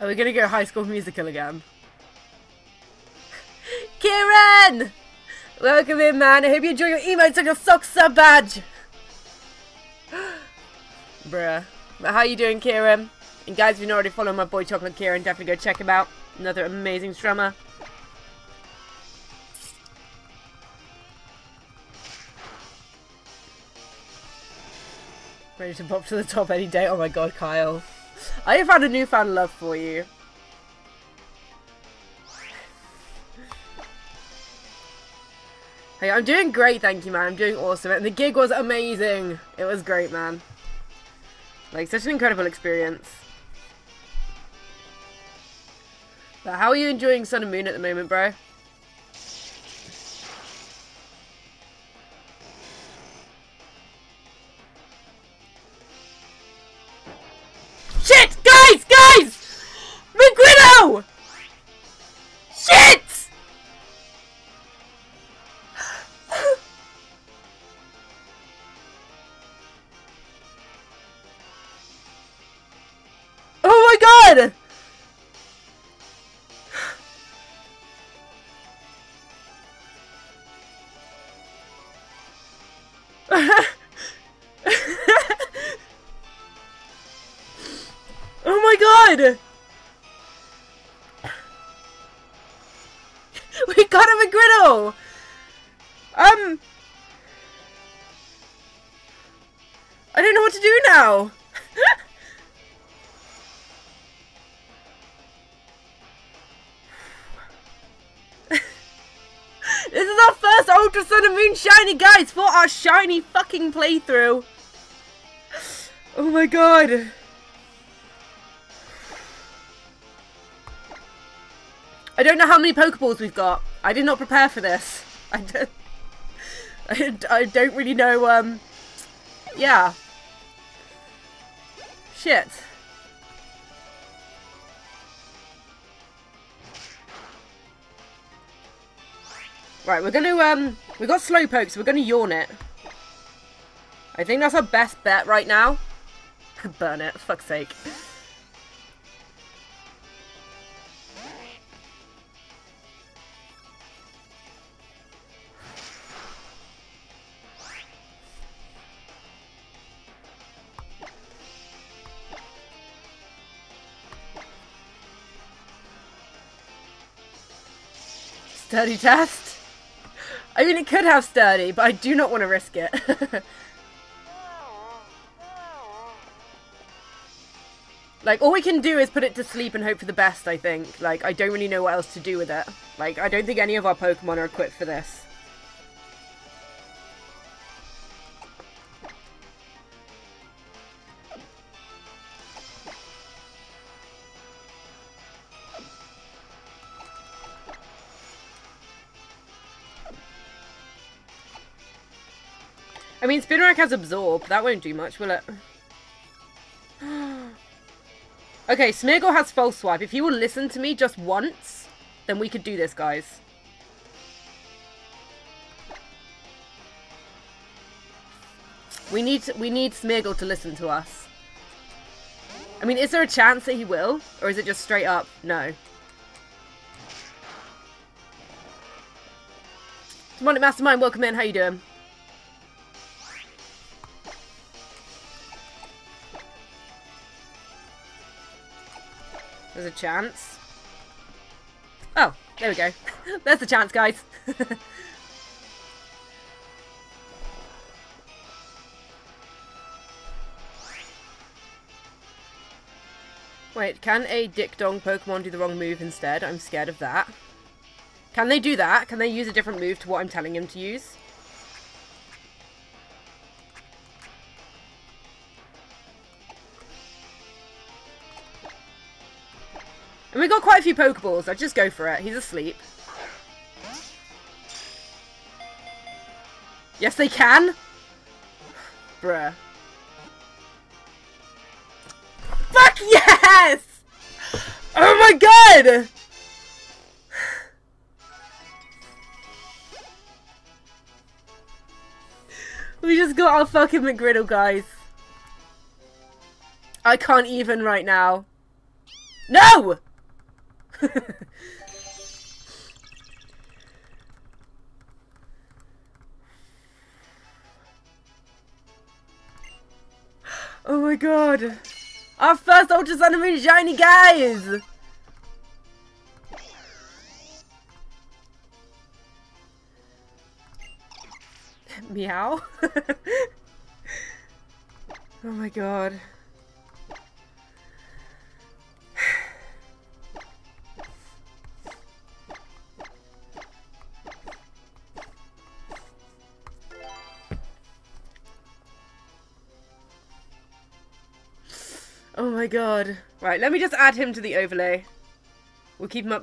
Are we gonna go High School Musical again? Kieran! Welcome in, man. I hope you enjoy your emotes and your socks sub badge. Bruh. But how you doing, Kieran? And guys, if you're not already following my boy Chocolate Kieran, definitely go check him out. Another amazing strummer. Ready to pop to the top any day. Oh my god, Kyle. I had a newfound love for you. Hey, I'm doing great, thank you, man. I'm doing awesome. And the gig was amazing. It was great, man. Like, such an incredible experience. But how are you enjoying Sun and Moon at the moment, bro? My god! We got him a griddle! Um... I don't know what to do now! this is our first Ultra Sun and Moon Shiny, guys, for our shiny fucking playthrough! Oh my god! I don't know how many Pokeballs we've got. I did not prepare for this. I don't. I, don't really know. Um. Yeah. Shit. Right, we're gonna um. We got Slowpoke, so we're gonna yawn it. I think that's our best bet right now. Burn it, fuck's sake. Sturdy test? I mean, it could have sturdy, but I do not want to risk it. like, all we can do is put it to sleep and hope for the best, I think. Like, I don't really know what else to do with it. Like, I don't think any of our Pokemon are equipped for this. I mean, Spinarak has Absorb. That won't do much, will it? okay, Smeargle has False Swipe. If you will listen to me just once, then we could do this, guys. We need we need Smeargle to listen to us. I mean, is there a chance that he will? Or is it just straight up, no? Demonic Mastermind, welcome in. How you doing? There's a chance. Oh, there we go. There's the chance, guys. Wait, can a Dick Dong Pokemon do the wrong move instead? I'm scared of that. Can they do that? Can they use a different move to what I'm telling him to use? We got quite a few Pokeballs. I'd just go for it. He's asleep. Yes, they can. Bruh. Fuck yes! Oh my god! We just got our fucking McGriddle, guys. I can't even right now. No! oh my god. Our first Ultra Sun and Moon shiny, guys! Meow? oh my god. Oh my god. Right, let me just add him to the overlay. We'll keep him up there.